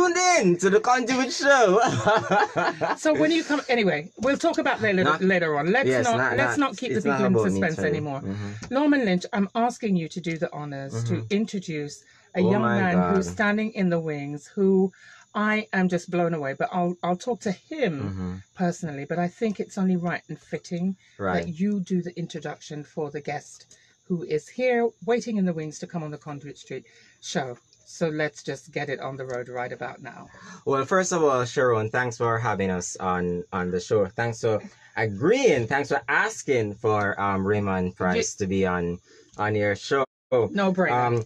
tuned in to the Conduit Show. So when you come, anyway, we'll talk about that later, later on. Let's Yes, not, not- let's not- keep the people in suspense anymore. Mhm. Norman Lynch, I'm asking you to do the honors to introduce a Oh young man who's standing in the wings, who I am just blown away. But I'll I'll talk to him Mhm. personally. But I think it's only right and fitting Right. that you do the introduction for the guest who is here waiting in the wings to come on the Conduit Street show. So let's just get it on the road right about now. Well, first of all, Sheron, thanks for having us on on the show. Thanks for agreeing. Thanks for asking for um, Raymond Pryce to be on on your show. No brainer. Um,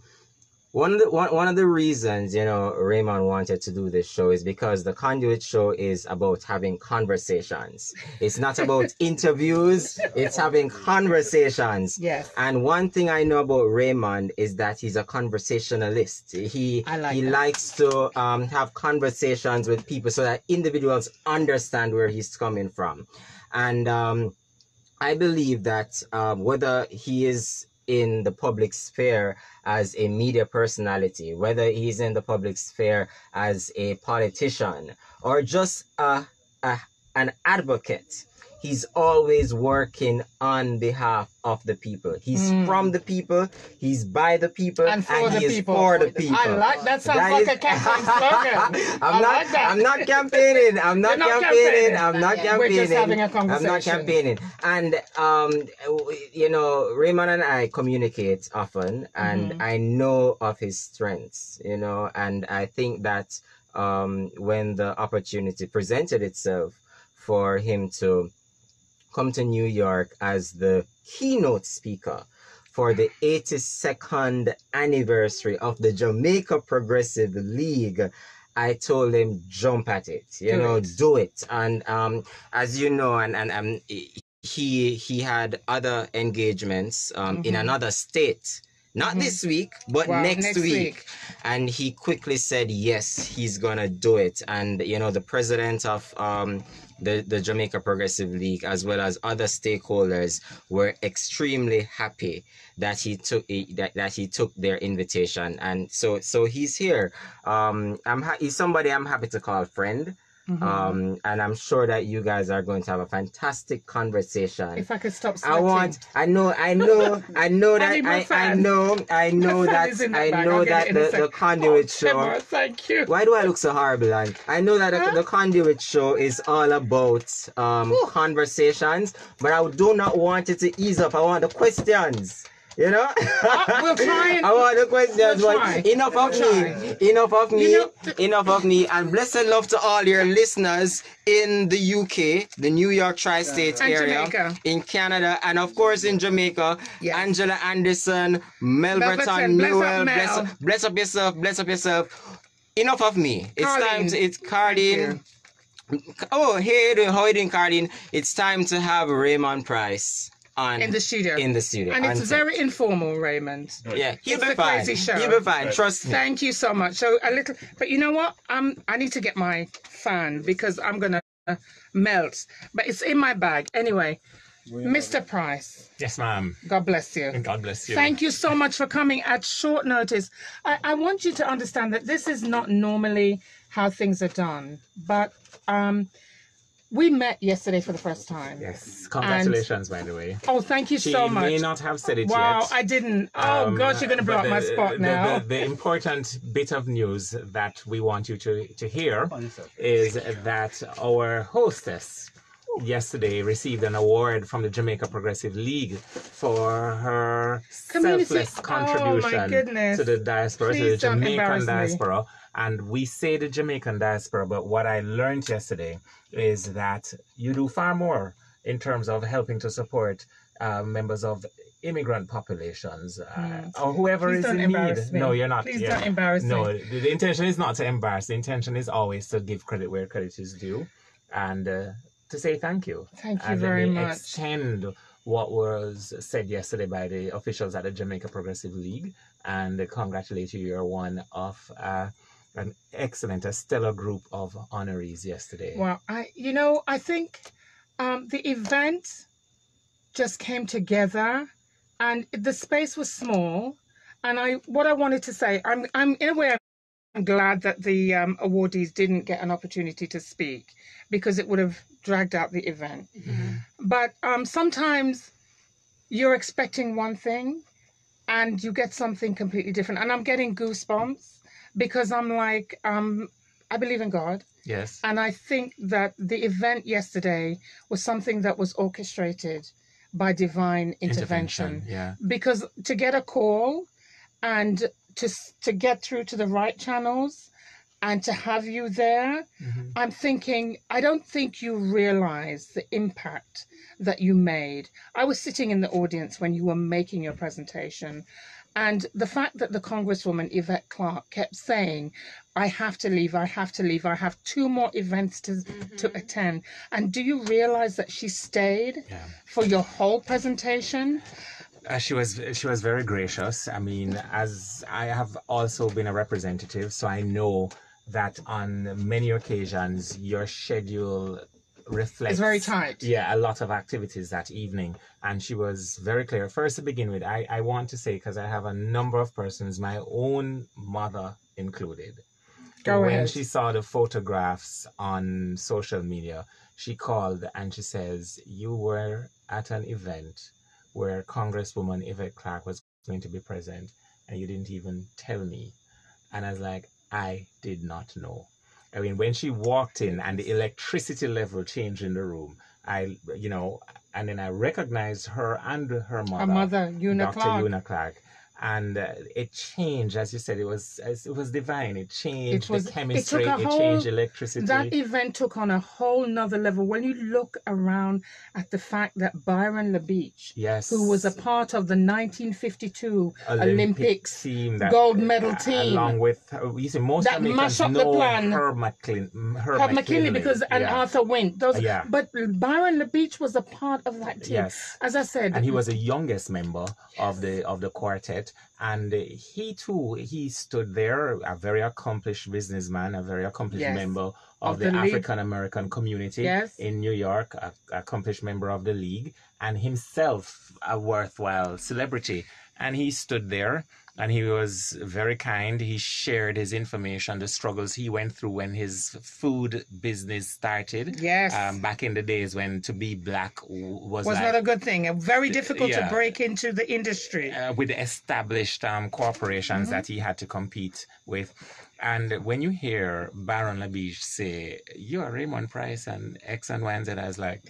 one of the one, one of the reasons you know Raymond wanted to do this show is because the Conduit Show is about having conversations. It's not about interviews. It's having conversations. yes. And one thing I know about Raymond is that he's a conversationalist. He like he that. likes to um, have conversations with people so that individuals understand where he's coming from. And um, I believe that um, whether he is in the public sphere as a media personality, whether he's in the public sphere as a politician, or just a, a, an advocate, he's always working on behalf of the people. He's Mm. from the people, he's by the people, And for the he is people. for the people. I like that. Sounds That like is- a campaign slogan. I'm I not. like. I'm not campaigning. I'm not, not campaigning. campaigning. I'm not campaigning. We're just having a I'm not campaigning. And um, you know, Raymond and I communicate often, and Mhm. I know of his strengths. You know, and I think that um, when the opportunity presented itself for him to come to New York as the keynote speaker for the 82nd anniversary of the Jamaica Progressive League. I told him jump at it, you Do know, it. do it. And um, as you know, and and um, he he had other engagements um, in Mhm. another state. Not Mhm. this week, but Wow, next, week. And he quickly said yes, he's gonna do it. And you know, the president of um, the the Jamaica Progressive League, as well as other stakeholders, were extremely happy that he took that, that he took their invitation. And so so he's here. Um, I'm ha- he's somebody I'm happy to call a friend. Mhm. Um, and I'm sure that you guys are going to have a fantastic conversation. if I could stop I want. I know. I know. I know that. I, I know. I know that. the I know that it in a the, the conduit Oh, show. Emma, thank you. Why do I look so horrible? And I know that the, Huh? the conduit show is all about um, conversations, but I do not want it to ease up. I want the questions. You know, we'll try and- I want the questions. we'll but enough of me. Enough of me. You know, enough of me. And blessed love to all your listeners in the UK, the New York tri-state And area, Jamaica. in Canada, and of course in Jamaica. Yes. Angela Anderson, Mel Mel Breton, Breton, bless bless, bless up yourself, bless up yourself. Enough of me. It's time to it's Cardine. Oh, hey, how you doing, Cardine? It's time to have Raymond Pryce on In the studio. in the studio. and it's on very informal, Raymond. yeah, you'll it's be a fine. crazy show. He'll be fine. Trust me. Thank you so much. So a little, but you know what? Um, I need to get my fan because I'm gonna uh, melt. But it's in my bag anyway. Mr. Pryce, Yes, ma'am. God bless you. And God bless you. Thank you so much for coming at short notice. I, I want you to understand that this is not normally how things are done, but um, we met yesterday for the first time. Yes. Congratulations, by the way. Oh, thank you She so much. may not have said it wow, yet. I didn't. Oh Um, gosh, you're gonna blow up my spot the- now. The, the important bit of news that we want you to, to hear is that our hostess yesterday received an award from the Jamaica Progressive League for her Community- selfless Oh, my contribution goodness. to the diaspora, to the Jamaican embarrass me. And we say the Jamaican diaspora, but what I learned yesterday is that you do far more in terms of helping to support uh, members of immigrant populations uh, Mm. or whoever Please is in need. me. No, you're not. Please yeah. don't embarrass No, me. the, the intention is not to embarrass. The intention is always to give credit where credit is due, and uh, to say thank you. Thank you and very much. extend what was said yesterday by the officials at the Jamaica Progressive League, and congratulate you. You're one of uh, an excellent, a stellar group of honorees yesterday. Well, I, you know, I think um, the event just came together, and the space was small. And I, what I wanted to say, I'm, I'm in a way, I'm glad that the um, awardees didn't get an opportunity to speak because it would have dragged out the event. Mhm. But um, sometimes you're expecting one thing and you get something completely different. And I'm getting goosebumps because I'm like, um, I believe in God. Yes. And I think that the event yesterday was something that was orchestrated by divine intervention. intervention Yeah. Because to get a call and to to get through to the right channels and to have you there, Mhm. I'm thinking I don't think you realize the impact that you made. I was sitting in the audience when you were making your presentation. And the fact that the Congresswoman Yvette Clarke kept saying, I have to leave, I have to leave, I have two more events to, to attend. And do you realize that she stayed Yeah. for your whole presentation? Uh, she was she was very gracious. I mean, as I have also been a representative, so I know that on many occasions your schedule reflects It's very tight. Yeah, a lot of activities that evening, and she was very clear. First, to begin with, I I want to say because I have a number of persons, my own mother included. Go when ahead. she saw the photographs on social media, she called and she says, "You were at an event where Congresswoman Yvette Clarke was going to be present, and you didn't even tell me." And I was like, "I did not know." I mean, when she walked in and the electricity level changed in the room, I, you know, and then I recognized her and her mother, Her mother, Una Dr. Clarke. Una Clarke. And uh, it changed, as you said, it was it was divine. It changed It was- the it chemistry. a It, whole- changed electricity. That event took on a whole nother level. When you look around at the fact that Byron LaBeach, yes, who was a part of the 1952 Olympics team, that, gold medal uh, team. along with uh, you see most That Jamaicans mash up the know plan. Herb McClin, Herb, Herb McKinley, because and. Arthur Wint. Those, Yeah. But Byron LaBeach was a part of that team. yes. As I said, and he was the youngest member of the of the quartet and uh, he too he stood there a very accomplished businessman a very accomplished Yes. member of, Of the, the african american community Yes. in new york a accomplished member of the league and himself a worthwhile celebrity and he stood there and he was very kind he shared his information the struggles he went through when his food business started yes, um, back in the days when to be black was, was like, not a good thing. Very difficult yeah. to break into the industry. uh, with the established um, corporations that he had to compete with. And when you hear Byron LaBeach say, "You are Raymond Pryce and X and Y and Z," I was like,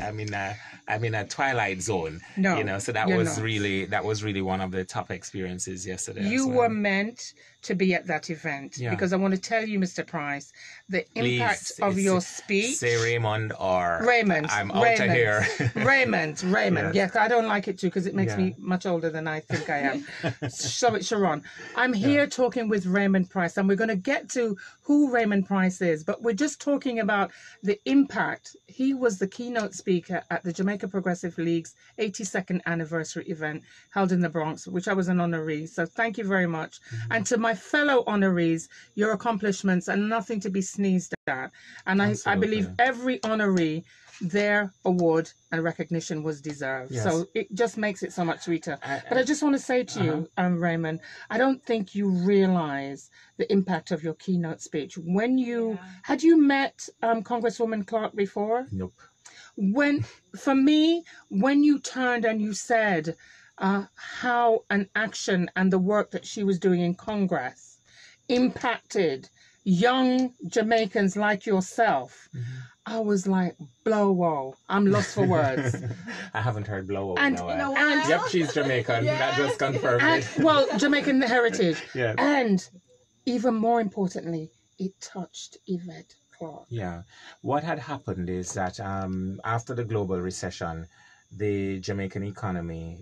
"I'm in a, I'm in a twilight zone." No, you know. So that was not. really, that was really one of the top experiences yesterday. You well. were meant to be at that event Yeah. because I want to tell you, Mr. Pryce, the impact Please, of your speech. Say Raymond or Raymond. I'm out Raymond. of here. Raymond, Raymond. Yes. Yes. I don't like it too because it makes Yeah. me much older than I think I am. so it's Sheron. I'm here talking with Raymond Pryce, and we're going to get to who Raymond Pryce is, but we're just talking about the impact. He was the keynote speaker at the Jamaica Progressive League's 82nd anniversary event held in the Bronx, which I was an honoree. So thank you very much. Mm-hmm. And to my fellow honorees, your accomplishments are nothing to be sneezed at. And I, I believe every honoree their award and recognition was deserved. Yes. So it just makes it so much sweeter. I- But I just want to say to you, Uh-huh. um, Raymond, I don't think you realize the impact of your keynote speech. When you had you met um, Congresswoman Clarke before? nope. When for me, when you turned and you said uh, how an action and the work that she was doing in Congress impacted young Jamaicans like yourself, I was like, blow whoa. I'm lost for words. I haven't heard blow over And- no you while. And- Yep, she's Jamaican. That just confirmed and it. well, Jamaican heritage. Yeah. And even more importantly, it touched Yvette Clarke. Yeah. What had happened is that um, after the global recession, the Jamaican economy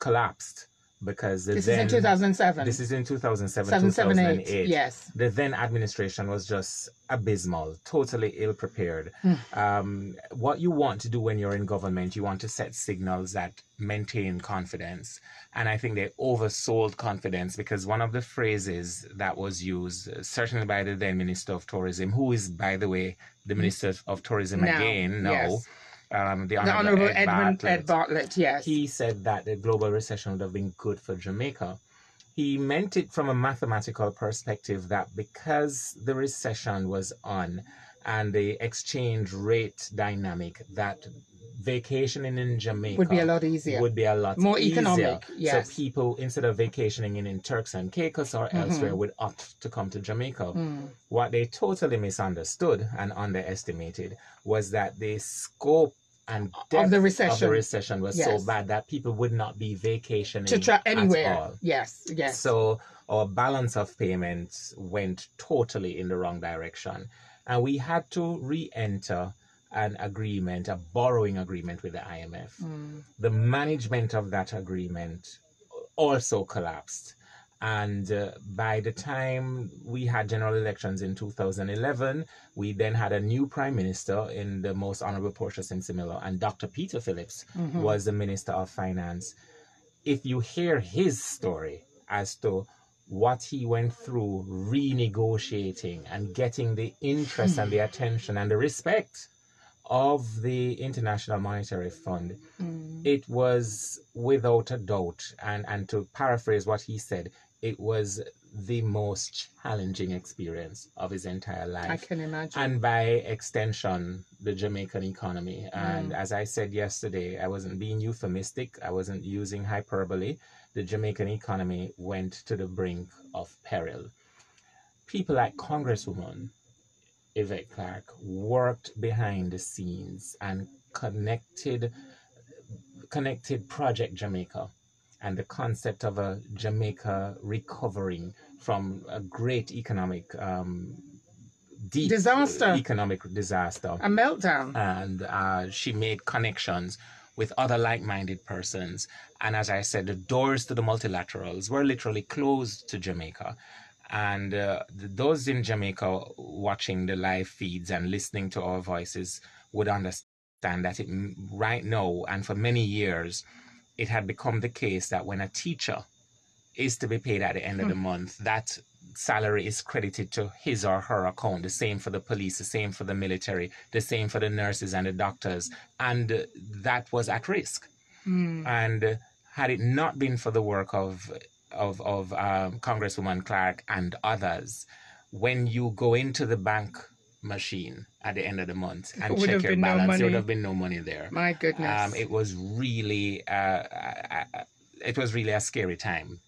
collapsed because the This then, is in 2007. This is in 2007, 778. 2008. Yes. The then administration was just abysmal, totally ill prepared. Hmm. Um, what you want to do when you're in government, you want to set signals that maintain confidence. And I think they oversold confidence because one of the phrases that was used, certainly by the then Minister of Tourism, who is, by the way, the Minister of Tourism Now, again, no, yes. Um, the The Honorable, Honorable Ed Edmund Bartlett Ed Bartlett, yes. he said that the global recession would have been good for Jamaica. he meant it from a mathematical perspective that because the recession was on and the exchange rate dynamic, that vacationing in Jamaica would be a lot easier. Would be a lot more easier. economic. Yes. So people, instead of vacationing in, in Turks and Caicos or elsewhere, would opt to come to Jamaica. Mm. What they totally misunderstood and underestimated was that the scope and Of the of recession. the recession was Yes. so bad that people would not be vacationing To try at anywhere. all. Yes. Yes. So our balance of payments went totally in the wrong direction. And we had to re enter an agreement, a borrowing agreement with the IMF. Mm. The management of that agreement also collapsed. And uh, by the time we had general elections in 2011, we then had a new prime minister in the most honorable Portia Simpson Miller, and Dr. Peter Phillips Mhm. was the Minister of Finance. If you hear his story as to what he went through renegotiating and getting the interest and the attention and the respect of the International Monetary Fund, Mm. it was without a doubt, and, and to paraphrase what he said, it was the most challenging experience of his entire life. I can imagine. and by extension the jamaican economy. And Mm. as i said yesterday i wasn't being euphemistic. I wasn't using hyperbole. The jamaican economy went to the brink of peril. People like congresswoman yvette clarke worked behind the scenes and connected connected project jamaica and the concept of a jamaica recovering from a great economic um, deep Disaster. economic disaster a meltdown. and uh, she made connections with other like-minded persons and as i said the doors to the multilaterals were literally closed to jamaica and uh, those in jamaica watching the live feeds and listening to our voices would understand that it right now and for many years it had become the case that when a teacher is to be paid at the end of the month that salary is credited to his or her account. The same for the police, the same for the military, the same for the nurses and the doctors. And that was at risk. Mm. And had it not been for the work of of of um, Congresswoman Clarke and others, when you go into the bank machine at the end of the month and Would check your been no balance, there would have been no money there. My goodness. Um, it was really, uh, uh, uh, it was really a scary time.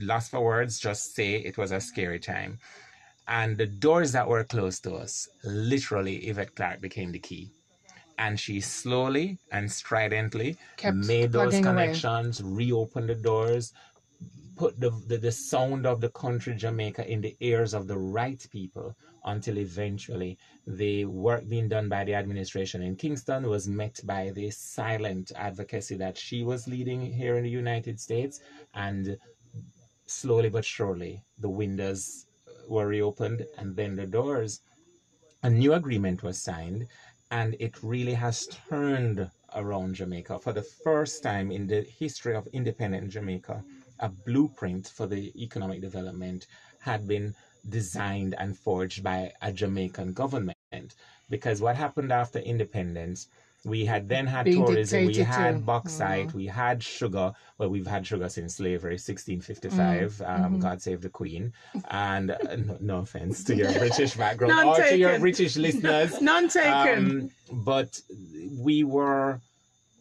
Lost for words, just say it was a scary time. And the doors that were closed to us, literally, Yvette Clarke became the key. And she slowly and stridently Kept made those plugging away. connections, reopened the doors, put the, the, the sound of the country Jamaica in the ears of the right people until eventually the work being done by the administration in Kingston was met by the silent advocacy that she was leading here in the United States. And slowly but surely, the windows were reopened and then the doors. A new agreement was signed, and it really has turned around Jamaica for the first time in the history of independent Jamaica. A blueprint for the economic development had been designed and forged by a Jamaican government. Because what happened after independence, we had then had Being tourism, we had to. bauxite, Mhm. we had sugar. Well, we've had sugar since slavery, 1655. Um, mhm. God save the Queen. And uh, no, no offense to your British background or to your. British listeners. None taken. Um, but we were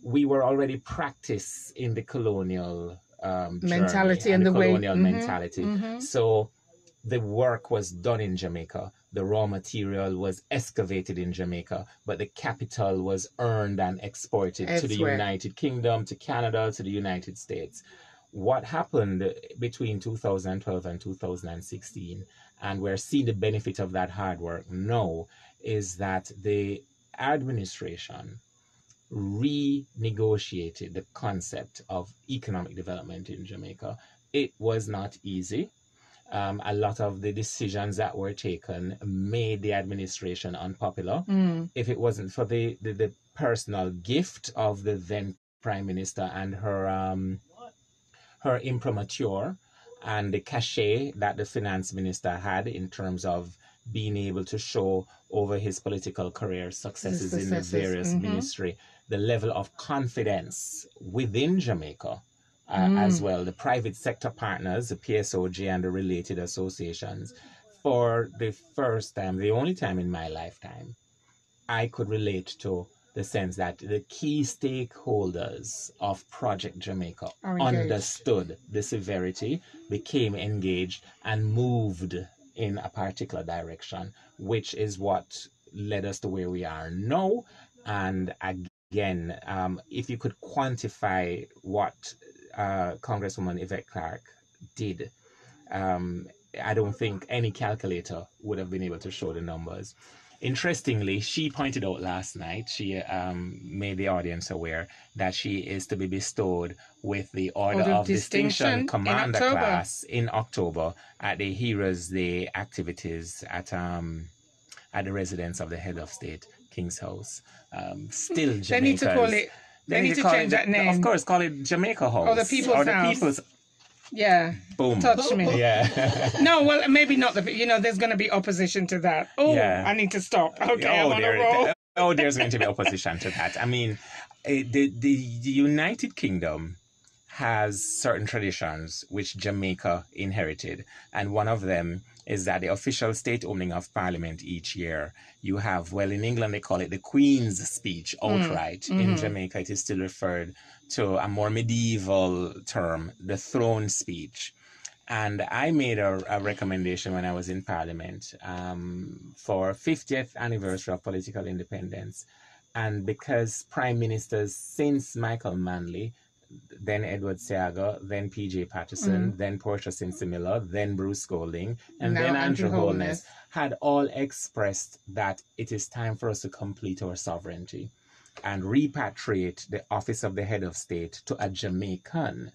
we were already practiced in the colonial um, Mentality and the way- colonial mhm, mentality. mhm. So the work was done in Jamaica. The raw material was excavated in Jamaica, but the capital was earned and exported to the United Kingdom, to Canada, to the United States. What happened between 2012 and 2016, and we're seeing the benefit of that hard work now, is that the administration renegotiated the concept of economic development in Jamaica. It was not easy. Um, a lot of the decisions that were taken made the administration unpopular. Mm. If it wasn't for the, the, the personal gift of the then prime minister and her um, her imprimatur and the cachet that the finance minister had in terms of being able to show over his political career successes in the successes, various mhm. ministry, the level of confidence within Jamaica uh, as well, the private sector partners, the PSOJ and the related associations. For the first time, the only time in my lifetime, I could relate to the sense that the key stakeholders of Project Jamaica understood the severity, became engaged, and moved in a particular direction, which is what led us to where we are now. And again, um, if you could quantify what uh, Congresswoman Yvette Clarke did, um, I don't think any calculator would have been able to show the numbers. Interestingly, she pointed out last night, she um, made the audience aware that she is to be bestowed with the Order, Order of Distinction, Distinction Commander October. class in October at the Heroes Day activities at um, at the residence of the head of state, King's House. Um, still, They need to call it. They need to change it- that name. Of course, call it Jamaica House. Or the People's or the House. People's Yeah. Boom. Touch me. Yeah. No, well, maybe not the. You know, there's going to be opposition to that. Oh, Yeah. I need to stop. Okay, oh, I'm on a roll. oh, there's going to be opposition to that. I mean, eh, the, the the United Kingdom has certain traditions which Jamaica inherited, and one of them is that the official state opening of Parliament each year, you have well in England they call it the Queen's speech outright. In mhm. Jamaica, it is still referred to a more medieval term, the throne speech. And I made a, a recommendation when I was in Parliament um, for 50th anniversary of political independence. And because prime ministers since Michael Manley, then Edward Seaga, then PJ Patterson, then Portia Simpson Miller, then Bruce Golding, and Now then Andrew, Andrew Holness Holness. had all expressed that it is time for us to complete our sovereignty and repatriate the office of the head of state to a Jamaican.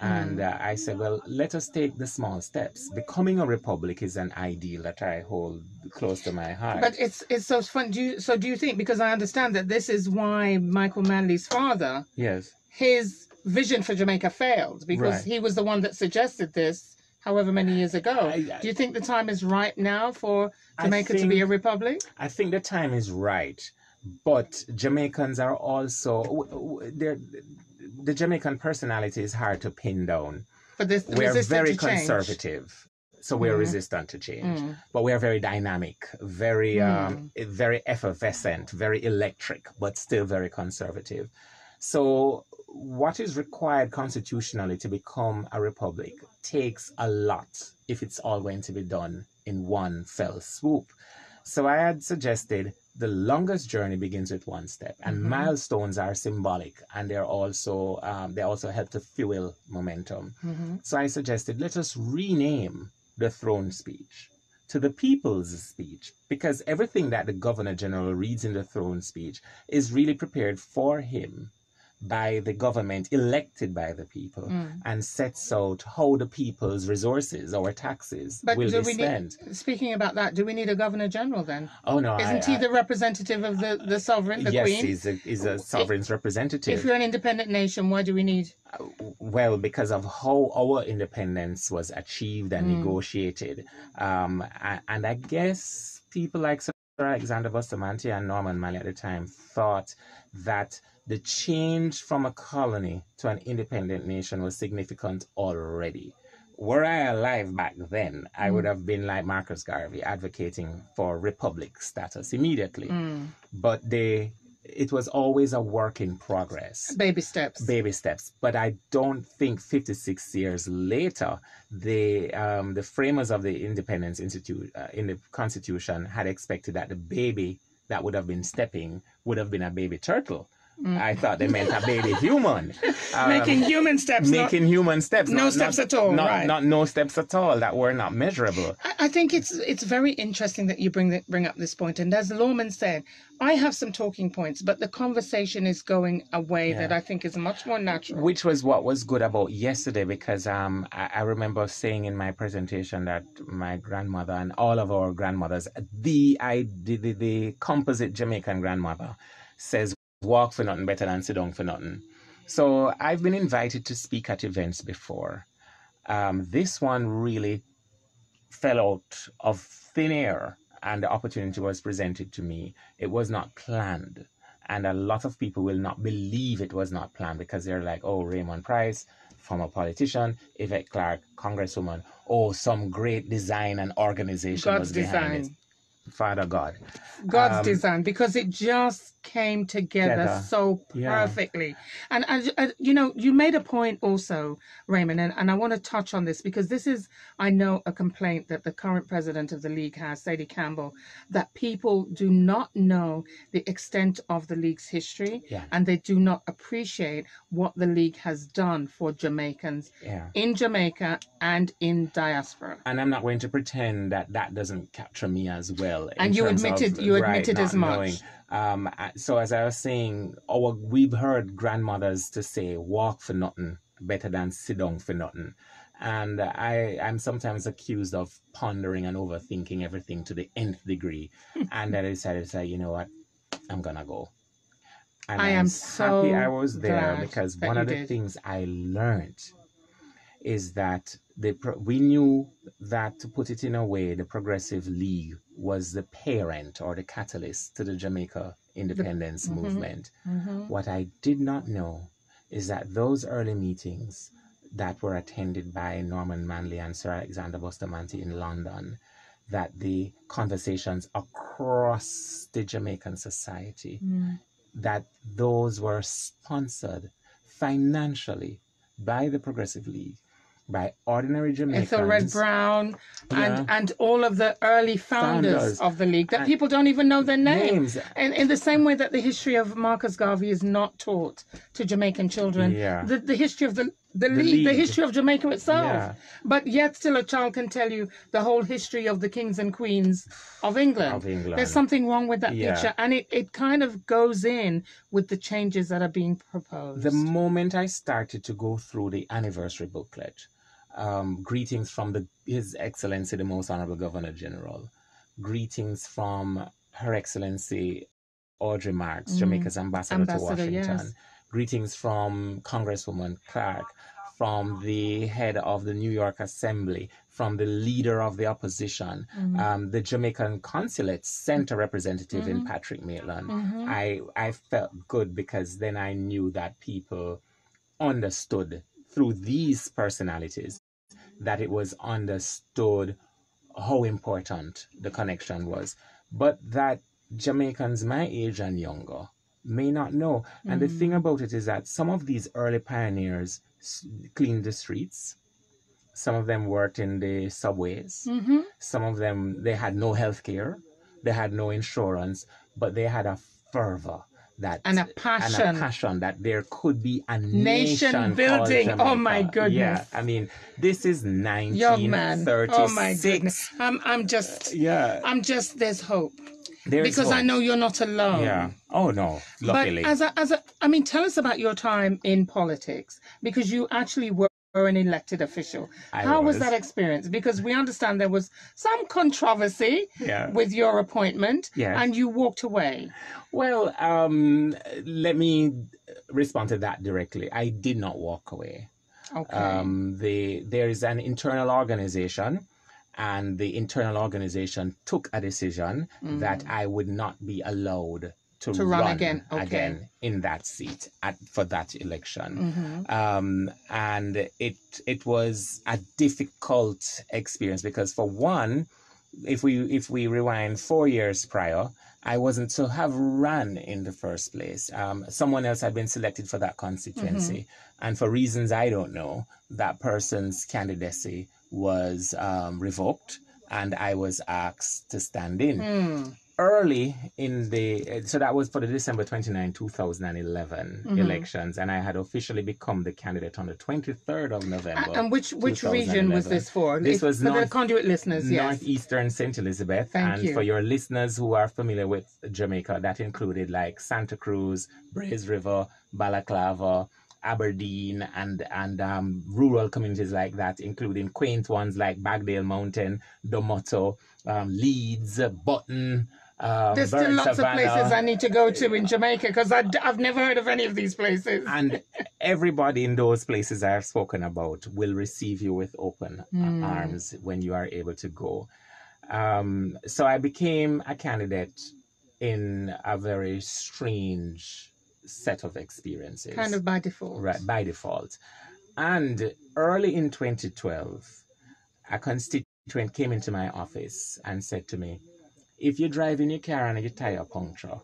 And uh, I said, well, let us take the small steps. Becoming a republic is an ideal that I hold close to my heart. But it's it's so fun. Do you, so do you think? Because I understand that this is why Michael Manley's father, yes, his vision for Jamaica failed because Right. he was the one that suggested this, however many years ago. I- I- do you think the time is right now for Jamaica to be a republic? I think the time is right. But Jamaicans are also w- w- they're, the Jamaican personality is hard to pin down. For this, We're very conservative, so we're Mhm. resistant to change. Mm. but we are very dynamic, very Hmm. um, very effervescent, very electric, but still very conservative. So, what is required constitutionally to become a republic takes a lot if it's all going to be done in one fell swoop. So, I had suggested the longest journey begins with one step, and Mhm. milestones are symbolic, and they're also um, they also help to fuel momentum. Mhm. So I suggested let us rename the throne speech to the people's speech because everything that the governor general reads in the throne speech is really prepared for him by the government elected by the people Mm. and sets out how the people's resources our taxes But will do be we spent. need? Speaking about that, do we need a governor general then? oh no, Isn't I, he I- the representative of the the sovereign, the yes, queen? he's a, he's a sovereign's representative. If you're an independent nation, why do we need? well because of how our independence was achieved and Mm. negotiated um, and i guess people like sir alexander bustamante and norman manley at the time thought that the change from a colony to an independent nation was significant already were i alive back then i would Mm. have been like marcus garvey advocating for republic status immediately Mm. but they it was always a work in progress Baby steps. baby steps but i don't think 56 years later the um, the framers of the independence institute uh, in the constitution had expected that the baby that would have been stepping would have been a baby turtle Mm. i thought they meant a baby human Um, making human steps. not- making human steps no not- steps not- at all, not, right. not no steps at all that were not measurable I- I think it's it's very interesting that you bring the, bring up this point. And as Lawman said, I have some talking points, but the conversation is going a way Yeah. that I think is much more natural. which was what was good about yesterday because um I, I remember saying in my presentation that my grandmother and all of our grandmothers the I the, the, the composite Jamaican grandmother says walk for nothing better than sit down for nothing. So I've been invited to speak at events before. Um, this one really fell out of thin air and the opportunity was presented to me. It was not planned. And a lot of people will not believe it was not planned because they're like, oh, Raymond Pryce, former politician, Yvette Clarke, congresswoman, or some great design and organization God's was behind design. it. Father God. God's Um, design because it just came together Together. so Yeah. perfectly. And, and, and, you know, you made a point also, Raymond, and, and I want to touch on this because this is, I know, a complaint that the current president of the league has, Sadie Campbell, that people do not know the extent of the league's history Yeah. and they do not appreciate what the league has done for Jamaicans Yeah. in Jamaica and in diaspora. and I'm not going to pretend that that doesn't capture me as well. In And you admitted- of, you admitted not as much. Um, so as I was saying, our we've heard grandmothers to say, "Walk for nothing, better than sit down for nothing." And I, I'm sometimes accused of pondering and overthinking everything to the nth degree. and I decided to say, you know what, I'm gonna go. And I am happy I was there because one of the did. things I learned is that the pro- we knew that to put it in a way, the Progressive League was the parent or the catalyst to the Jamaica independence mhm. movement. Mhm. What I did not know is that those early meetings that were attended by Norman Manley and Sir Alexander Bustamante in London, that the conversations across the Jamaican society Mm. that those were sponsored financially by the Progressive League, by ordinary Jamaicans. Ethelred Brown and Yeah. and all of the early founders, Founders. of the league that And- people don't even know their name. Names. And in the same way that the history of Marcus Garvey is not taught to Jamaican children, Yeah. the, the history of the the, The league, the history of Jamaica itself. Yeah. But yet still a child can tell you the whole history of the kings and queens of England. Of England. There's something wrong with that Yeah. picture. And it, it kind of goes in with the changes that are being proposed. The moment I started to go through the anniversary booklet, um, greetings from the His Excellency the Most Honorable Governor General, greetings from Her Excellency Audrey Marks, Mhm. Jamaica's ambassador, Ambassador, to Washington, yes. greetings from Congresswoman Clarke, from the head of the New York Assembly, from the leader of the opposition, Mhm. um, the Jamaican consulate sent a representative in Mhm. Patrick Maitland. Mhm. I I felt good because then I knew that people understood through these personalities that it was understood how important the connection was, but that Jamaicans my age and younger may not know. And the thing about it is that some of these early pioneers cleaned the streets. Some of them worked in the subways. Mhm. Some of them they had no health care, they had no insurance, but they had a fervor that And a and passion. a passion that there could be a Nation nation, building. Oh, my goodness. Yeah, I mean, this is Young man. 1936. Oh my goodness. I'm I'm just uh, Yeah, I'm just there's hope. there's because I know you're not alone. Yeah. Oh no, luckily. But as a, as a, I mean, tell us about your time in politics because you actually were an elected official. I How was. was. that experience? Because we understand there was some controversy yeah. with your appointment, and you walked away. Well, um, let me respond to that directly. I did not walk away. Okay. Um, the there is an internal organization, and the internal organization took a decision that I would not be allowed to. To run again, okay. again in that seat at, for that election. Mhm. Um, and it it was a difficult experience because for one, if we if we rewind four years prior, I wasn't to have run in the first place. Um, someone else had been selected for that constituency, and for reasons I don't know, that person's candidacy was um, revoked, and I was asked to stand in Mm. Early in the so that was for the December 29 2011 Mhm. elections and I had officially become the candidate on the 23rd of November and which which region was this for? This was for the North- conduit listeners. Yes. Northeastern St. Elizabeth Thank and you. for your listeners who are familiar with Jamaica that included like Santa Cruz Braes River Balaclava Aberdeen and and um, rural communities like that, including quaint ones like Bagdale Mountain, Domoto, um, Leeds, Button. Um, There's still lots Savannah. of places I need to go to in Jamaica because I've never heard of any of these places. and everybody in those places I have spoken about will receive you with open Mm. arms when you are able to go. Um, so I became a candidate in a very strange set of experiences. kind of by default. right by default. And early in 2012, a constituent came into my office and said to me, if you drive in your car and your tire puncture,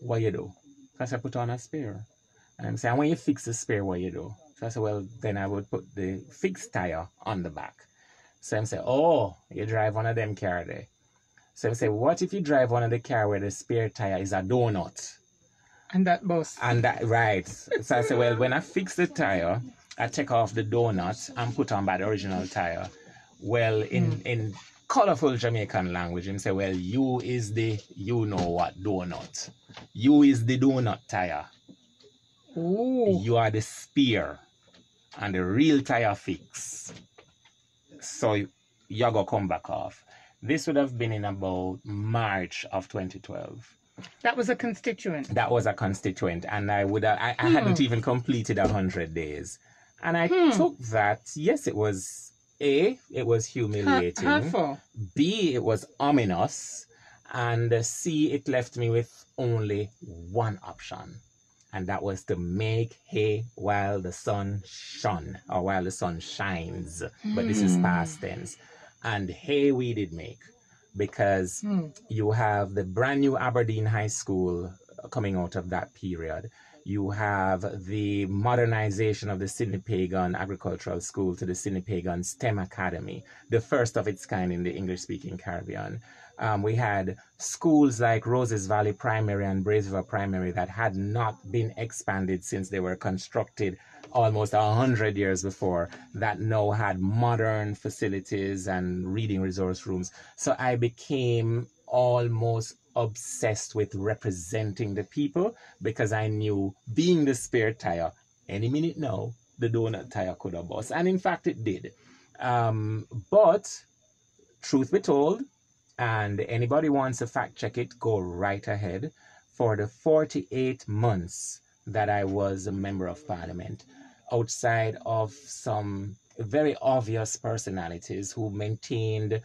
what you do? So I said, put on a spare. And I'm saying, when you fix the spare, what you do? So I said, well, then I would put the fixed tire on the back. So I'm saying, oh, you drive one of them car there. So I say, what if you drive one of the car where the spare tire is a donut? And that boss. And that, right. So I said, well, when I fix the tire, I take off the donut and put on by the original tire. Well, in, mm. in colorful Jamaican language, him say, well, you is the, you know what, donut. You is the donut tire. Ooh. You are the spear and the real tire fix. So you're going to come back off. This would have been in about March of 2012. That was a constituent. That was a constituent, and I would have, I, I hmm. hadn't even completed a hundred days, and I hmm. took that. Yes, it was a, it was humiliating. Hurtful. B, it was ominous, and C, it left me with only one option, and that was to make hay while the sun shone or while the sun shines. But this is past hmm. tense. And hay we did make because mm. you have the brand new Aberdeen High School coming out of that period. You have the modernization of the Sydney Pagon Agricultural School to the Sydney Pagon STEM Academy, the first of its kind in the English speaking Caribbean. Um, we had schools like Roses Valley Primary and Braes Primary that had not been expanded since they were constructed almost a hundred years before that now had modern facilities and reading resource rooms. So I became almost obsessed with representing the people because I knew being the spare tire, any minute now, the donut tire could have bust. And in fact, it did. Um, but truth be told, and anybody wants to fact check it, go right ahead. For the 48 months that I was a member of parliament, outside of some very obvious personalities who maintained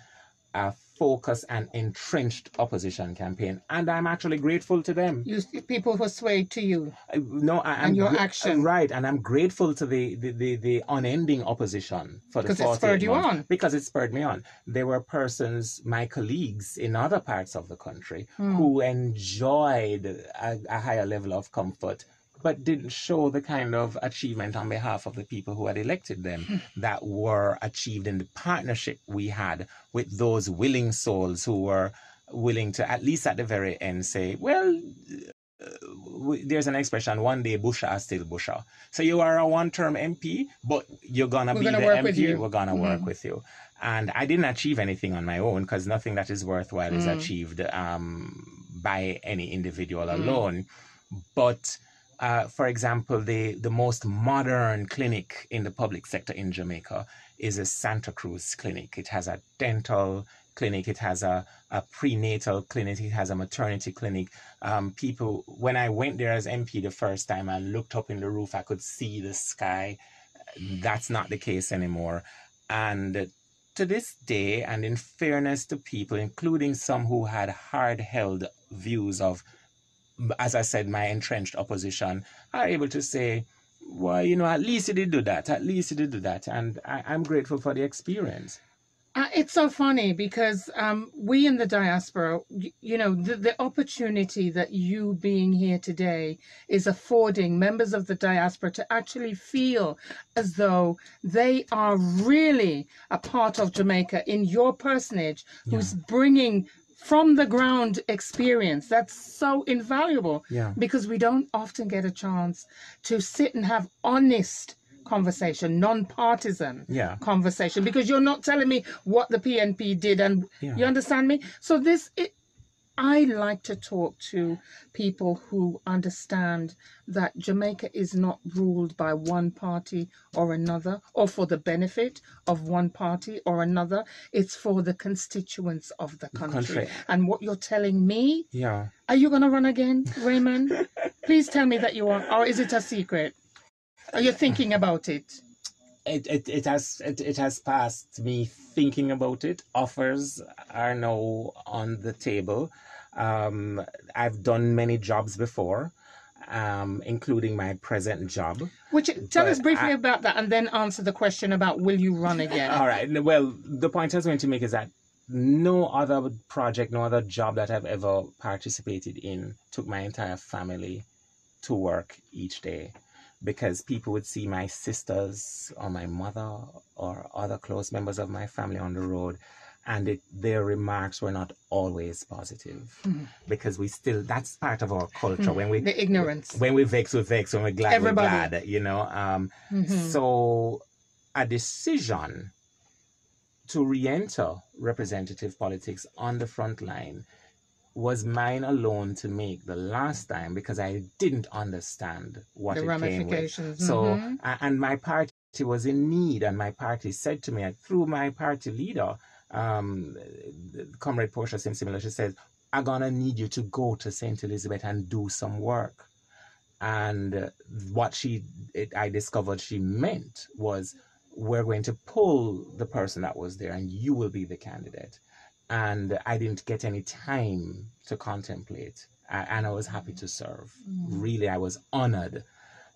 a focused and entrenched opposition campaign, and I'm actually grateful to them. You people were swayed to you. Uh, no, I, and your action, right? And I'm grateful to the the, the, the unending opposition for the because it spurred you on. Because it spurred me on. There were persons, my colleagues in other parts of the country, hmm. who enjoyed a, a higher level of comfort but didn't show the kind of achievement on behalf of the people who had elected them hmm. that were achieved in the partnership we had with those willing souls who were willing to, at least at the very end, say, well, uh, there's an expression one day busha are still busha so you are a one-term mp but you're gonna we're be gonna the mp we're gonna mm-hmm. work with you and i didn't achieve anything on my own because nothing that is worthwhile mm. is achieved um, by any individual mm. alone but uh, for example, the, the most modern clinic in the public sector in Jamaica is a Santa Cruz clinic. It has a dental clinic, it has a, a prenatal clinic, it has a maternity clinic. Um, people, when I went there as MP the first time, I looked up in the roof, I could see the sky. That's not the case anymore. And to this day, and in fairness to people, including some who had hard held views of as I said, my entrenched opposition are able to say, well, you know, at least he did do that. At least he did do that. And I, am grateful for the experience. Uh, it's so funny because um, we in the diaspora, you, you know, the, the opportunity that you being here today is affording members of the diaspora to actually feel as though they are really a part of Jamaica in your personage, yeah. who's bringing from the ground experience that's so invaluable yeah. because we don't often get a chance to sit and have honest conversation non-partisan yeah. conversation because you're not telling me what the pnp did and yeah. you understand me so this it, I like to talk to people who understand that Jamaica is not ruled by one party or another, or for the benefit of one party or another. It's for the constituents of the country. country. And what you're telling me, yeah, are you gonna run again, Raymond? Please tell me that you are, or is it a secret? Are you thinking about it? It, it, it has it, it has passed me thinking about it. Offers are now on the table. Um, I've done many jobs before, um, including my present job. Which tell us briefly I- about that, and then answer the question about will you run again? All right. Well, the point I was going to make is that no other project, no other job that I've ever participated in took my entire family to work each day because people would see my sisters or my mother or other close members of my family on the road and it, their remarks were not always positive Mhm. because we still that's part of our culture Mhm. when we The ignorance. when we vex we vex when we're glad Everybody. we're glad you know um Mhm. so a decision to re-enter representative politics on the front line was mine alone to make the last time because I didn't understand what the it came with. ramifications. So, Mhm. a- and my party was in need, and my party said to me through my party leader, um, Comrade Portia Simpson Miller, she said, I'm gonna need you to go to St. Elizabeth and do some work. And what she, it, I discovered she meant was, we're going to pull the person that was there, and you will be the candidate. And I didn't get any time to contemplate, a- and I was happy to serve. Mm. Really, I was honored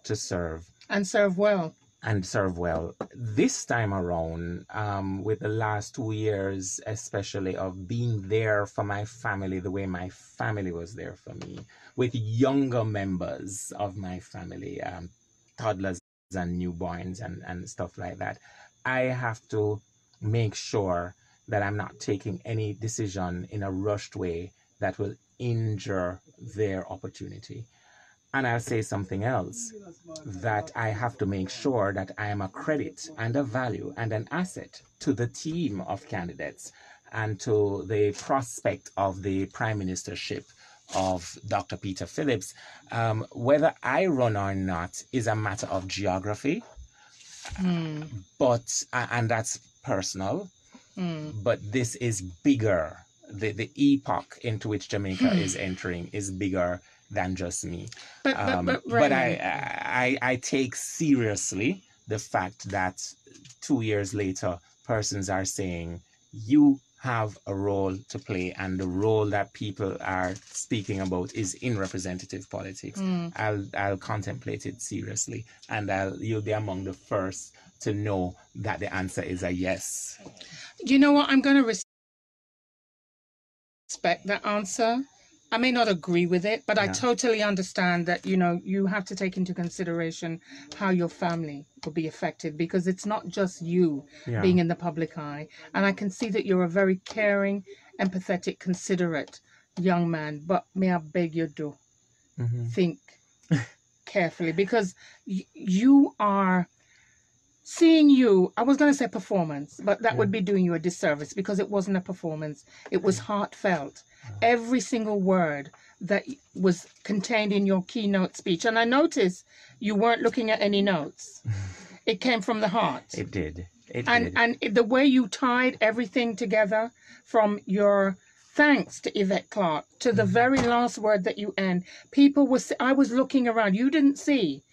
to serve and serve well. and serve well. This time around, um, with the last two years, especially of being there for my family the way my family was there for me, with younger members of my family, um, toddlers and newborns and, and stuff like that, I have to make sure that I'm not taking any decision in a rushed way that will injure their opportunity. And I'll say something else that I have to make sure that I am a credit and a value and an asset to the team of candidates and to the prospect of the prime ministership of Dr. Peter Phillips. Um, whether I run or not is a matter of geography, Mm. but and that's personal. Mm. But this is bigger. The the epoch into which Jamaica Hmm. is entering is bigger than just me. But, but, Um, but, but I, I I take seriously the fact that two years later, persons are saying you have a role to play, and the role that people are speaking about is in representative politics. Mm. I'll I'll contemplate it seriously, and I'll you'll be among the first to know that the answer is a yes. You know what? I'm going to respect that answer. I may not agree with it, but I Yeah. totally understand that, you know, you have to take into consideration how your family will be affected because it's not just you Yeah. being in the public eye. And I can see that you're a very caring, empathetic, considerate young man. But may I beg you do Mhm. think carefully because y- you are seeing you i was going to say performance but that would be doing you a disservice because it wasn't a performance. It was heartfelt. Uh-huh. Every single word that was contained in your keynote speech. And i noticed you weren't looking at any notes. It came from the heart. It did. It and did. and the way you tied everything together from your thanks to Yvette Clarke to the mm-hmm. very last word that you end people was I was looking around. You didn't see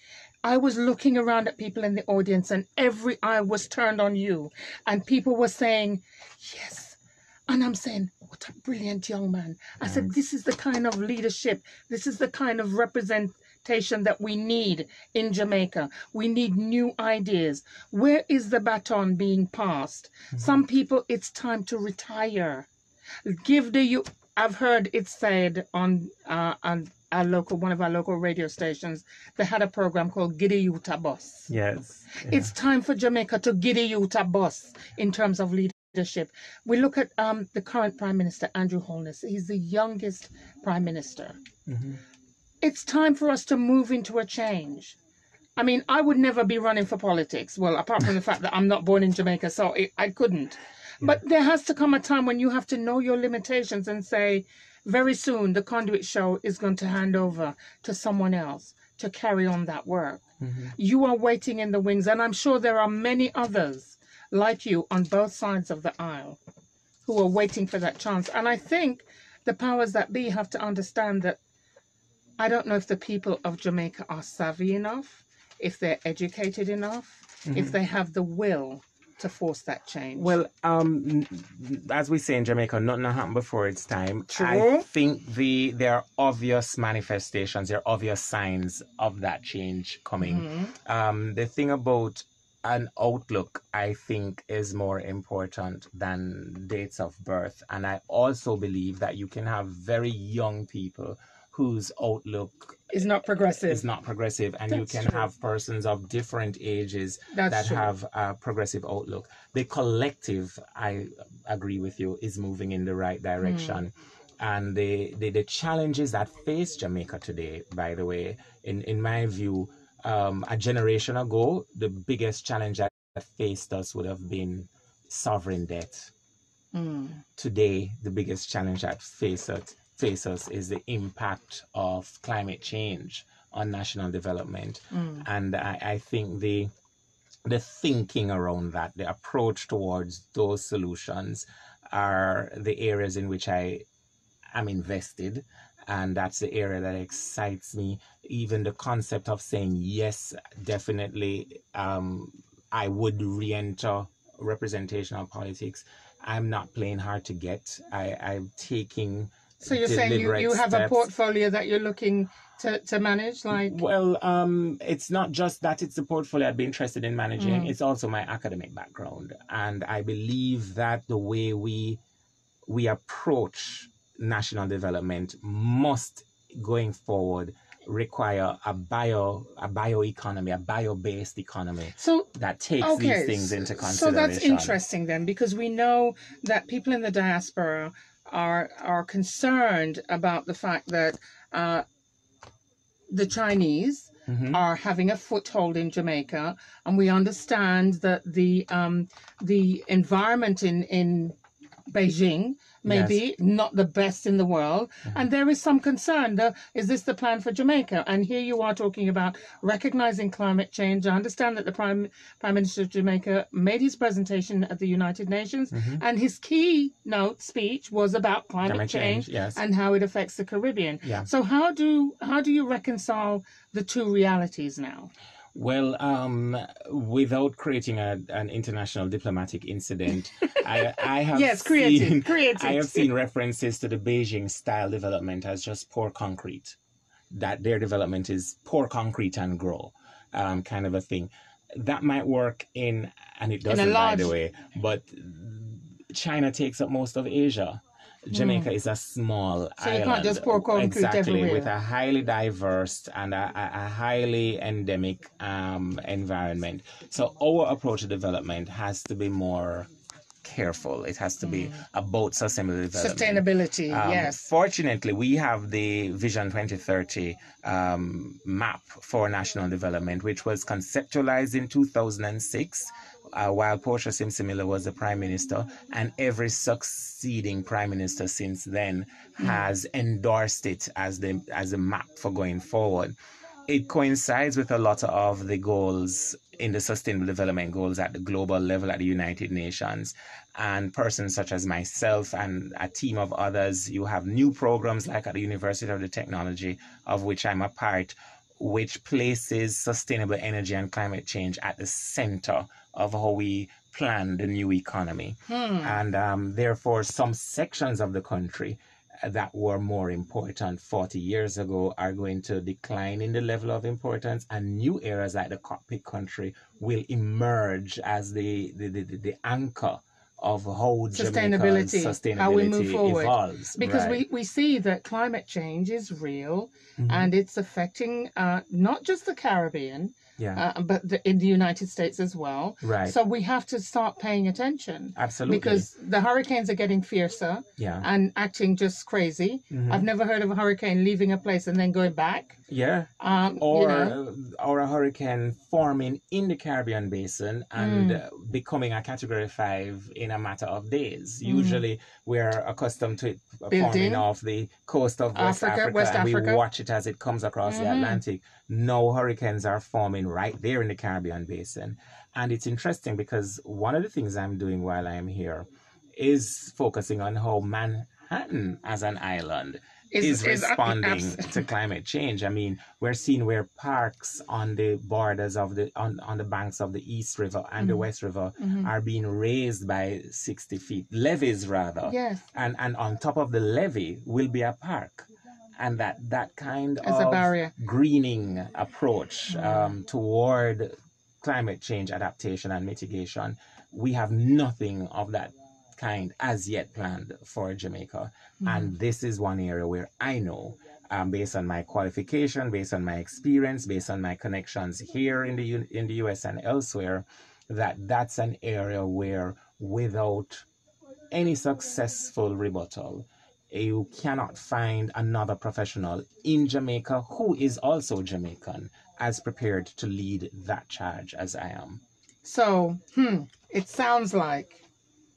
I was looking around at people in the audience and every eye was turned on you and people were saying yes and I'm saying what a brilliant young man I said this is the kind of leadership this is the kind of representation that we need in Jamaica we need new ideas where is the baton being passed? Some people, it's time to retire. Give the you. I've heard it said on uh, on our local one of our local radio stations. They had a program called Giddy a Bus. yes. It's time for Jamaica to giddy a bus in terms of leadership. We look at um, the current Prime Minister Andrew Holness. He's the youngest Prime Minister Mhm. it's time for us to move into a change. I mean, I would never be running for politics. Well, apart from the fact that I'm not born in Jamaica, so it, I couldn't. But there has to come a time when you have to know your limitations and say, very soon the conduit show is going to hand over to someone else to carry on that work. Mhm. You are waiting in the wings, and I'm sure there are many others like you on both sides of the aisle who are waiting for that chance. And I think the powers that be have to understand that I don't know if the people of Jamaica are savvy enough, if they're educated enough, if they have the will to force that change? Well, um, as we say in Jamaica, nothing happened before its time. True. I think the there are obvious manifestations, there are obvious signs of that change coming. Mhm. Um, the thing about an outlook, I think, is more important than dates of birth. And I also believe that you can have very young people whose outlook Is not progressive. is not progressive, and you can true. have persons of different ages That's that true. have a progressive outlook. The collective, I agree with you, is moving in the right direction. And the, the, the challenges that face Jamaica today, by the way, in, in my view, um, a generation ago, the biggest challenge that faced us would have been sovereign debt. Mm. Today, the biggest challenge that face us, face us is the impact of climate change on national development Mm. and I, I think the the thinking around that, the approach towards those solutions, are the areas in which I am invested, and that's the area that excites me. Even the concept of saying yes, definitely, um, I would re-enter representational politics. I'm not playing hard to get. I, I'm taking. So you're saying you, you have a portfolio that you're looking to, to manage, like Well, um, it's not just that it's the portfolio I'd be interested in managing. Mm. It's also my academic background, and I believe that the way we we approach national development must, going forward, require a bio a bioeconomy, a bio-based economy so. that takes Okay, these things into consideration so that's interesting then, because we know that people in the diaspora are are concerned about the fact that uh, the Chinese Mhm. are having a foothold in Jamaica, and we understand that the um, the environment in in Beijing maybe Yes. not the best in the world, and there is some concern. The, is this the plan for Jamaica? And here you are talking about recognizing climate change. I understand that the prime prime minister of Jamaica made his presentation at the United Nations, Mhm. and his keynote speech was about climate, Climate change, change, yes. and how it affects the Caribbean. Yeah. So how do how do you reconcile the two realities now? Well, um, without creating a, an international diplomatic incident, I, I have yes, creative, seen, creative. I have seen references to the Beijing style development as just poor concrete. That their development is poor concrete and grow, um, kind of a thing. That might work in, and it doesn't, by the way. But China takes up most of Asia. Jamaica is a small Hmm. So you island. can't just pour concrete exactly everywhere. with a highly diverse and a, a, highly endemic um, environment. So our approach to development has to be more careful. It has to be about sustainable development. Sustainability, Um, yes. Fortunately, we have the Vision 2030 um, map for national development, which was conceptualized in 2006 uh, while Portia Simpson Miller was the prime minister, and every succeeding prime minister since then has endorsed it as the as a map for going forward. It coincides with a lot of the goals in the sustainable development goals at the global level at the United Nations. And persons such as myself and a team of others, you have new programs like at the University of the Technology, of which I'm a part, which places sustainable energy and climate change at the center of how we plan the new economy. Hmm. And um, therefore, some sections of the country that were more important 40 years ago are going to decline in the level of importance, and new areas like the cockpit country will emerge as the, the, the, the, anchor of how Sustainability, sustainability how we move forward. evolves. because right. we, we see that climate change is real Mhm. and it's affecting uh, not just the Caribbean, yeah, uh, but the, in the United States as well. right. So we have to start paying attention Absolutely. because the hurricanes are getting fiercer yeah. and acting just crazy. Mhm. I've never heard of a hurricane leaving a place and then going back. Yeah. Um, or you know, or a hurricane forming in the Caribbean basin and Mm. becoming a category five in a matter of days. Mm. Usually, we're accustomed to it Building. forming off the coast of West Africa, Africa, West and Africa. we watch it as it comes across the Mhm. Atlantic. No hurricanes are forming right there in the Caribbean basin, and it's interesting because one of the things I'm doing while I'm here is focusing on how Manhattan as an island is, is, is responding to climate change. I mean, we're seeing where parks on the borders of the on, on the banks of the East River and the Mhm. West River Mhm. are being raised by 60 feet, levees rather. Yes, And and on top of the levee will be a park. And that that kind as a of barrier. greening approach Mm. um, toward climate change adaptation and mitigation, we have nothing of that kind as yet planned for Jamaica. Mm. And this is one area where I know, um, based on my qualification, based on my experience, based on my connections here in the U- in the US and elsewhere, that that's an area where without any successful rebuttal, you cannot find another professional in Jamaica who is also Jamaican as prepared to lead that charge as I am. So, hmm, it sounds like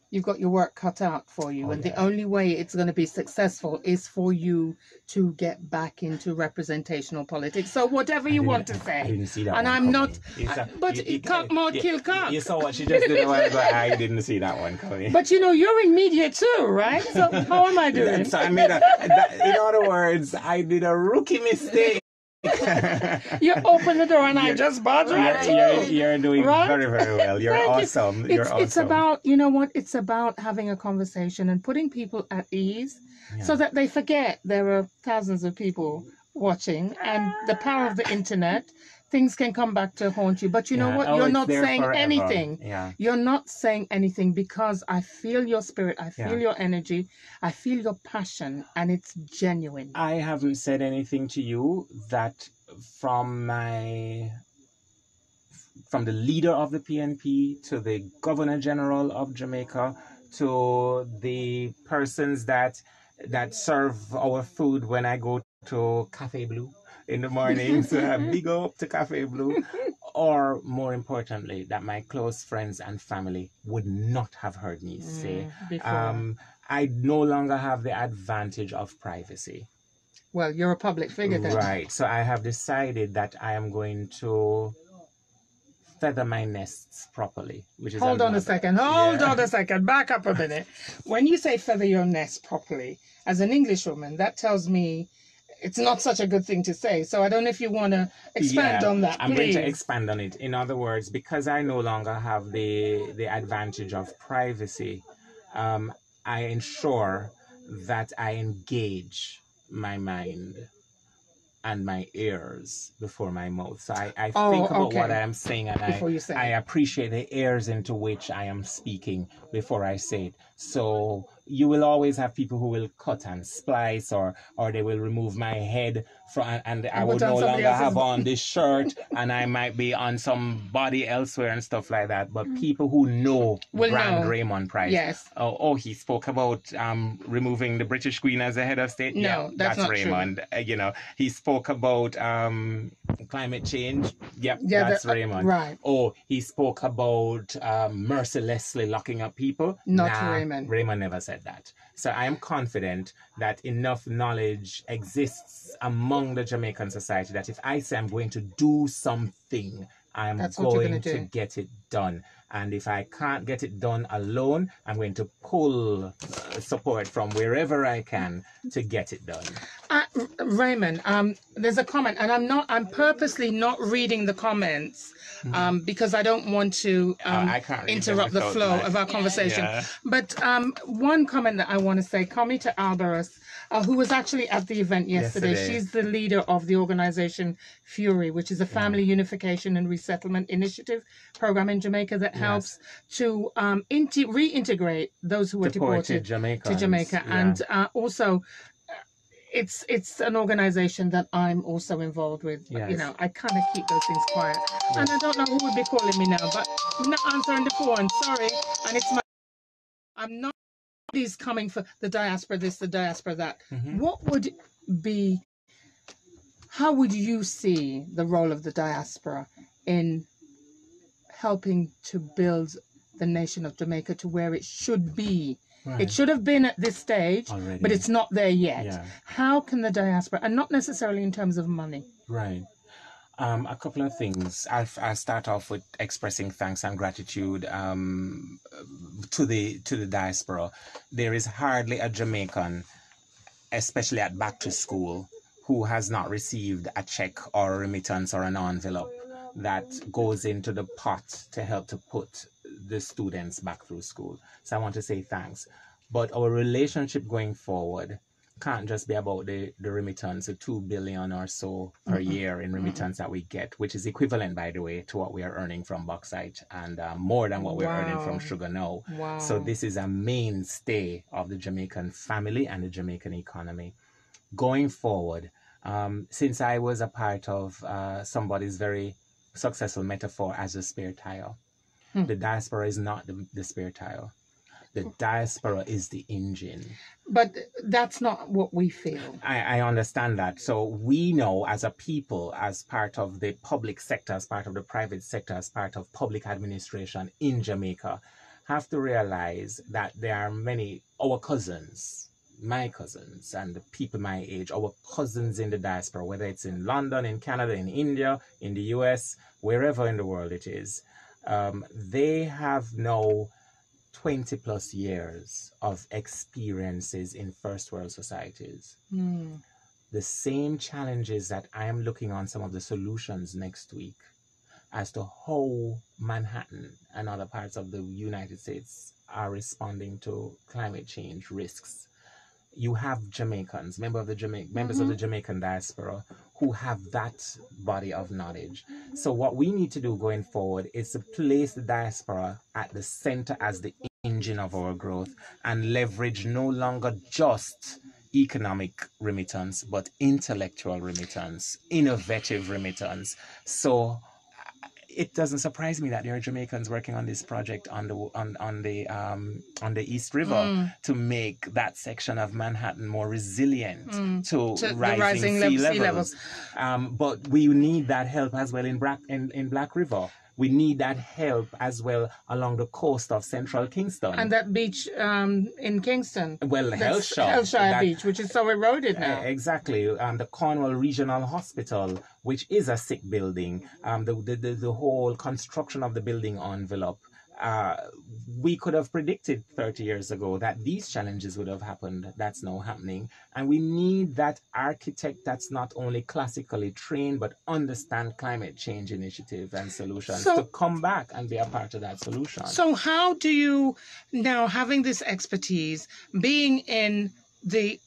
you've got your work cut out for you, Oh, and yeah. the only way it's going to be successful is for you to get back into representational politics. So, whatever you want to I say. didn't see that. And I'm coming. not- but you- you- cock more you- kill cock. You saw what she just did a while ago. I didn't see that one coming. But you know, you're in media too, right? So, how am I doing? So I made a, that, in other words, I did a rookie mistake. You open the door and I You're- just barge right you're, you're, you're doing Right? very, very well. You're awesome. You're It's, awesome. it's about, you know what? It's about having a conversation and putting people at ease so that they forget there are thousands of people watching and the power of the internet. Things can come back to haunt you. But you know what? Oh, You're not saying forever. anything. Yeah. You're not saying anything because I feel your spirit, I feel Yeah. your energy, I feel your passion, and it's genuine. I haven't said anything to you that from my from the leader of the PNP to the Governor General of Jamaica to the persons that that serve our food when I go to Cafe Blue in the morning. so big up to Cafe Blue. Or more importantly, that my close friends and family would not have heard me say. Mm, before. Um, I no longer have the advantage of privacy. well, you're a public figure then. Right. So I have decided that I am going to feather my nests properly, which is Hold on a second. Hold Yeah. on a second. Back up a minute. When you say feather your nest properly, as an Englishwoman, that tells me it's not such a good thing to say. So I don't know if you want to expand Yeah, on that, I'm please. going to expand on it. In other words, because I no longer have the the advantage of privacy, um, I ensure that I engage my mind and my ears before my mouth. So I, I Oh, think about what. I am saying and I, you say I appreciate the ears into which I am speaking before I say it. So you will always have people who will cut and splice or or they will remove my head from and, and I would no longer have on this shirt and I might be on some body elsewhere and stuff like that. But people who know Mm. Will Brand know. Raymond Pryce. Yes. Oh, oh, he spoke about um, removing the British Queen as the head of state. No, yeah, that's not true. Raymond. Uh, you know, he spoke about um, climate change. Yep, Yeah, that's that- uh, Raymond. right. Oh, he spoke about um, mercilessly locking up people. Not Nah, Raymond. Raymond never said that. So I am confident that enough knowledge exists among the Jamaican society that if I say I'm going to do something, I'm That's going to do. get it done. And if I can't get it done alone, I'm going to pull uh, support from wherever I can to get it done. Uh, Raymond, um, there's a comment, and I'm not. I'm purposely not reading the comments um, because I don't want to um, Mm-hmm. I can't read interrupt the flow of our conversation. Yeah. But um, one comment that I want to say, Kami to Alvarez, uh, who was actually at the event yesterday. Yesterday. She's the leader of the organization FURI, which is a family unification and resettlement initiative program in Jamaica that helps to um, reintegrate those who were Deported deported to Jamaica, yeah. and uh, also it's it's an organization that I'm also involved with. But, You know, I kind of keep those things quiet, and I don't know who would be calling me now, but I'm not answering the phone. Sorry, and it's my. I'm not. He's coming for the diaspora, this, the diaspora, that. Mhm. What would be? How would you see the role of the diaspora in helping to build the nation of Jamaica to where it should be? Right. It should have been at this stage, Already. but it's not there yet. Yeah. How can the diaspora, and not necessarily in terms of money, Right. Um, a couple of things. I'll, I'll start off with expressing thanks and gratitude um, to the to the diaspora. There is hardly a Jamaican especially at back to school, who has not received a check or a remittance or an envelope that goes into the pot to help to put the students back through school. So I want to say thanks. But our relationship going forward can't just be about the, the remittance, the two billion or so per mm-hmm. year in remittance mm-hmm. that we get, which is equivalent, by the way, to what we are earning from bauxite and uh, more than what we're wow. earning from sugar now. Wow. So this is a mainstay of the Jamaican family and the Jamaican economy. Going forward, um, since I was a part of uh, somebody's very successful metaphor as a spare tire, hmm. the diaspora is not the, the spare tire the diaspora is the engine. But that's not what we feel. I, I understand that. So we know as a people, as part of the public sector, as part of the private sector, as part of public administration in Jamaica, have to realize that there are many, our cousins, my cousins and the people my age, our cousins in the diaspora, whether it's in London, in Canada, in India, in the US, wherever in the world it is, um, they have no 20 plus years of experiences in first world societies. Mm. The same challenges that I am looking on some of the solutions next week as to how Manhattan and other parts of the United States are responding to climate change risks. You have Jamaicans, member of the members mm-hmm. of the mm-hmm. Jamaican diaspora, who have that body of knowledge. So what we need to do going forward is to place the diaspora at the center as the engine of our growth and leverage no longer just economic remittance, but intellectual remittance, innovative remittance. So it doesn't surprise me that there are Jamaicans working on this project on the on on the um, on the East River mm. to make that section of Manhattan more resilient mm. to, to rising, rising, sea levels. Sea levels. Um, but we need that help as well in Black in, in Black River we need that help as well along the coast of central Kingston. And that beach um, in Kingston. Well, Hellshire. Hellshire that, Beach, which is so eroded now. Uh, exactly. Um, the Cornwall Regional Hospital, which is a sick building. Um, the, the, the, the whole construction of the building envelope uh, we could have predicted 30 years ago that these challenges would have happened. That's now happening. And we need that architect that's not only classically trained, but understand climate change initiative and solutions so, to come back and be a part of that solution. So how do you now having this expertise, being in the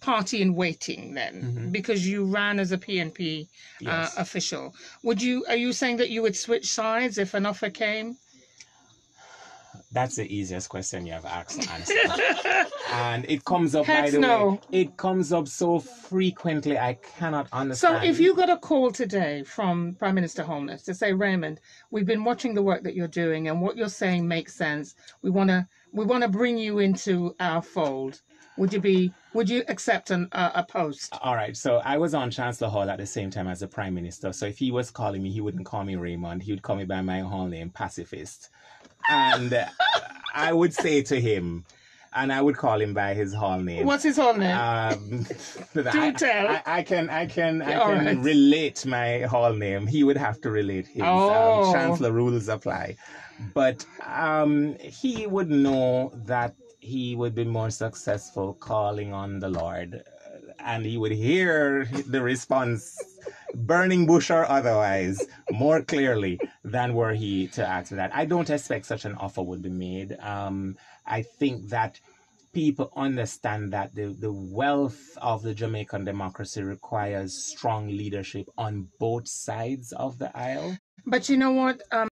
party in waiting then mm-hmm. because you ran as a PNP uh, yes. uh, official. Would you are you saying that you would switch sides if an offer came? That's the easiest question you have asked, and it comes up Heck by the no. way. It comes up so frequently I cannot understand. So if you got a call today from Prime Minister Holness to say, Raymond, we've been watching the work that you're doing and what you're saying makes sense. We wanna we wanna bring you into our fold would you be? Would you accept an, uh, a post? All right. So I was on Chancellor Hall at the same time as the Prime Minister. So if he was calling me, he wouldn't call me Raymond. He would call me by my whole name, Pacifist. And I would say to him, and I would call him by his whole name. What's his whole name? Um, Do I, tell. I, I, can, I can, I can right. relate my whole name. He would have to relate his. Um, oh. Um, Chancellor rules apply, but um, he would know that he would be more successful calling on the Lord and he would hear the response, burning bush or otherwise, more clearly than were he to ask that. I don't expect such an offer would be made. Um, I think that people understand that the, the wealth of the Jamaican democracy requires strong leadership on both sides of the aisle. But you know what? Um,